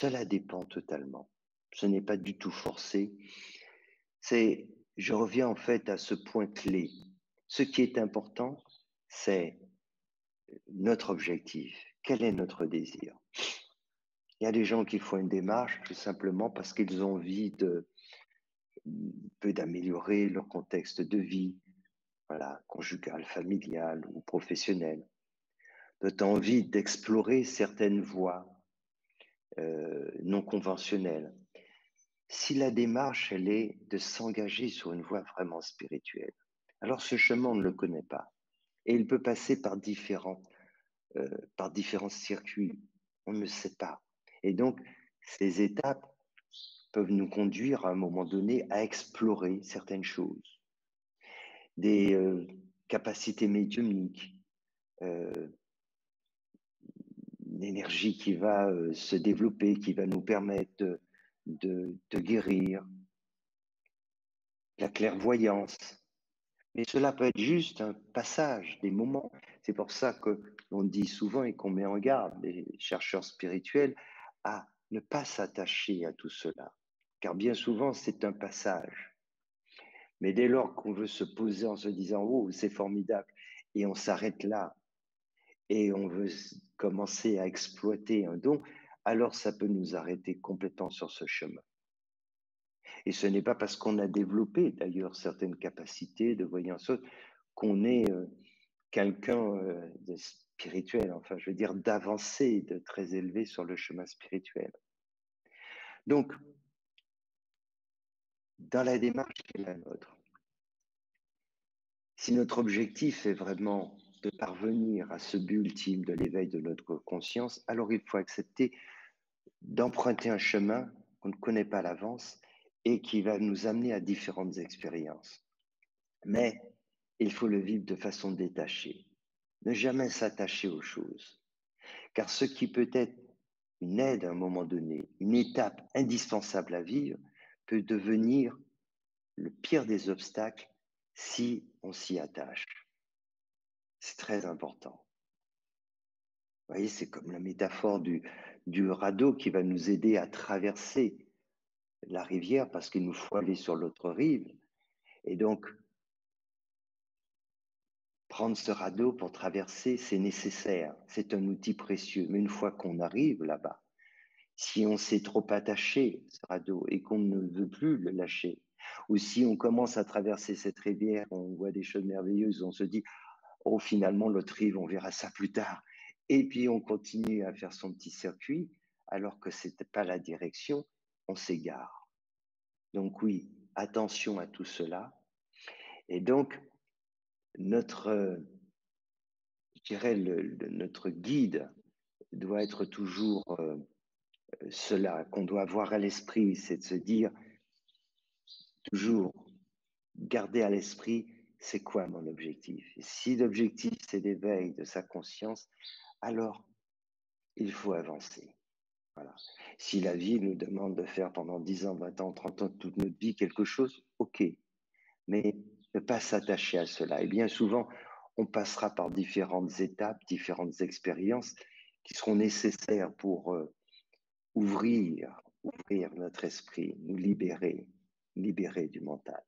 Cela dépend totalement. Ce n'est pas du tout forcé. C'est, je reviens en fait à ce point clé. Ce qui est important, c'est notre objectif. Quel est notre désir? Il y a des gens qui font une démarche tout simplement parce qu'ils ont envie d'améliorer leur contexte de vie, voilà, conjugal, familial ou professionnel. D'autres envie d'explorer certaines voies euh, non conventionnelles. Si la démarche, elle est de s'engager sur une voie vraiment spirituelle, alors ce chemin, on ne le connaît pas. Et il peut passer par différents, euh, par différents circuits. On ne sait pas. Et donc, ces étapes peuvent nous conduire à un moment donné à explorer certaines choses. Des euh, capacités médiumniques, une énergie qui va euh, se développer, qui va nous permettre de, de, guérir, la clairvoyance. Mais cela peut être juste un passage, des moments. C'est pour ça que l'on dit souvent et qu'on met en garde les chercheurs spirituels à ne pas s'attacher à tout cela, car bien souvent c'est un passage. Mais dès lors qu'on veut se poser en se disant Oh, c'est formidable, et on s'arrête là, et on veut commencer à exploiter un don, alors ça peut nous arrêter complètement sur ce chemin. Et ce n'est pas parce qu'on a développé d'ailleurs certaines capacités de voyance qu'on est euh, quelqu'un euh, de spirituel, enfin je veux dire d'avancer, de très élevé sur le chemin spirituel. Donc, dans la démarche qui est la nôtre, si notre objectif est vraiment de parvenir à ce but ultime de l'éveil de notre conscience, alors il faut accepter d'emprunter un chemin qu'on ne connaît pas à l'avance et qui va nous amener à différentes expériences. Mais il faut le vivre de façon détachée. Ne jamais s'attacher aux choses. Car ce qui peut être une aide à un moment donné, une étape indispensable à vivre, peut devenir le pire des obstacles si on s'y attache. C'est très important. Vous voyez, c'est comme la métaphore du, radeau qui va nous aider à traverser la rivière parce qu'il nous faut aller sur l'autre rive. Et donc, prendre ce radeau pour traverser, c'est nécessaire, c'est un outil précieux. Mais une fois qu'on arrive là-bas, si on s'est trop attaché à ce radeau et qu'on ne veut plus le lâcher, ou si on commence à traverser cette rivière, on voit des choses merveilleuses, on se dit, oh finalement l'autre rive, on verra ça plus tard. Et puis on continue à faire son petit circuit, alors que ce n'était pas la direction, on s'égare. Donc oui, attention à tout cela. Et donc, notre, je dirais, notre guide doit être toujours euh, cela qu'on doit avoir à l'esprit, c'est de se dire toujours, garder à l'esprit, c'est quoi mon objectif? Et si l'objectif, c'est l'éveil de sa conscience, alors il faut avancer. Voilà. Si la vie nous demande de faire pendant 10 ans, 20 ans, 30 ans, toute notre vie quelque chose, ok. Mais ne pas s'attacher à cela. Et bien souvent, on passera par différentes étapes, différentes expériences qui seront nécessaires pour euh, ouvrir, ouvrir notre esprit, nous libérer, libérer du mental.